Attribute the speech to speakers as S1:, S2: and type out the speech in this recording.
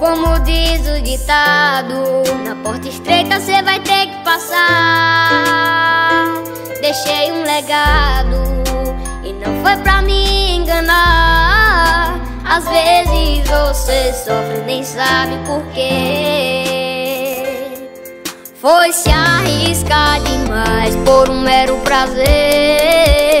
S1: Como diz o ditado Na porta estreita você vai ter que passar. Deixei um legado E não foi pra me enganar. Às vezes você sofre nem sabe por quê. Foi se arriscar demais por um mero prazer.